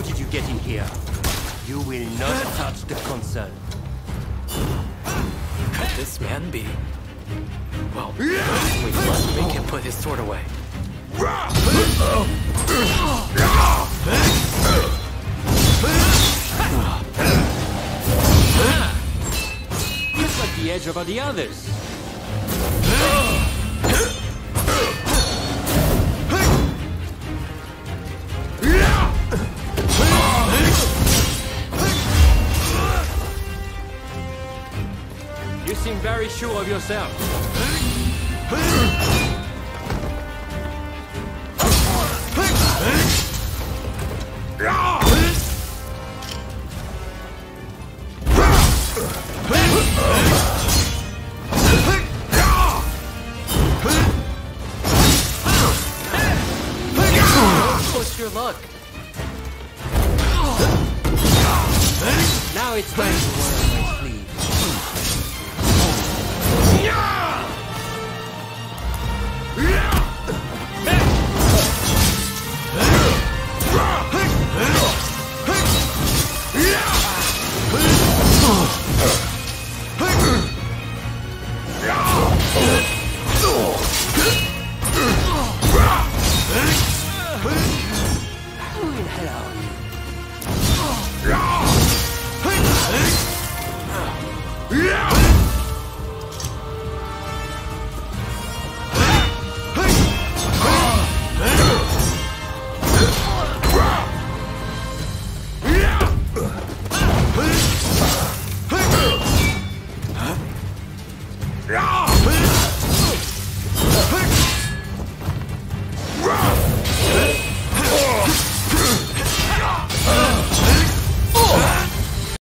How did you get in here? You will not touch the console. Could this man be? Well, we must make him put his sword away. He's like the edge over the others. You seem very sure of yourself. Push your luck. Now it's time Hello.